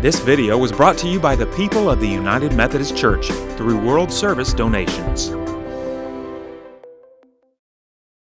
This video was brought to you by the people of the United Methodist Church through World Service donations.